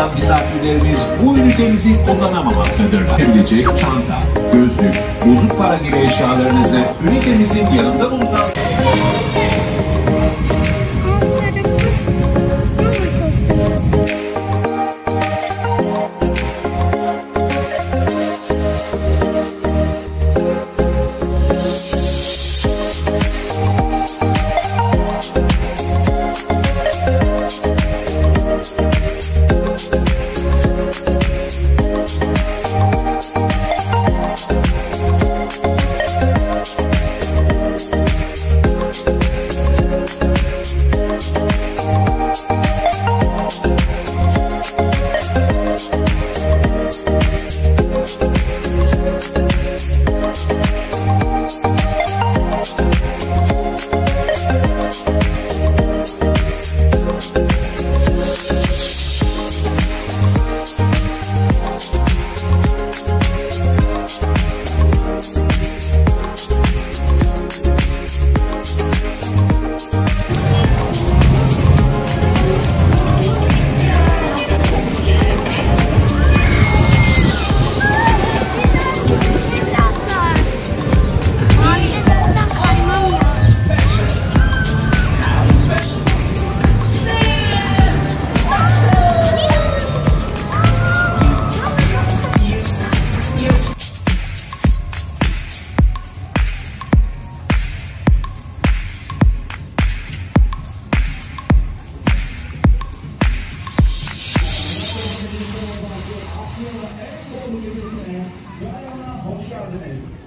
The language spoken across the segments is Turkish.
olan misafirlerimiz bu ünitemizi kullanamamaktadırlar. Gelecek çanta, gözlük, bozuk para gibi eşyalarınızı ünitemizin yanında bulunan... Amen.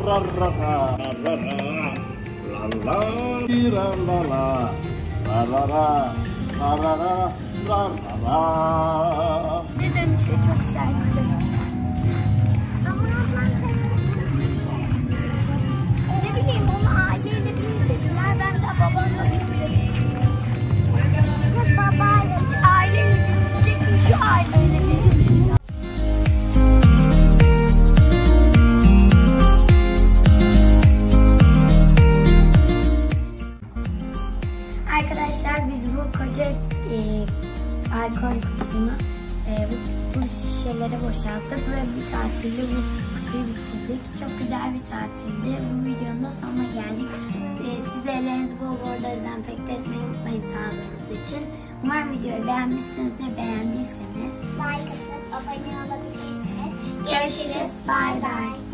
Bir dönüşe alkol kutusunu e, bu, bu şişelere boşalttık ve bir tatilde bu kutuyu bitirdik. Çok güzel bir tatildi. Bu videonun da sonuna geldik. E, siz de ellerinizi bol bol dezenfekte etmeyi unutmayın sağlığınız için. Umarım videoyu beğenmişsiniz ve beğendiyseniz Like atıp abone olabilirsiniz. görüşürüz. Bye bye.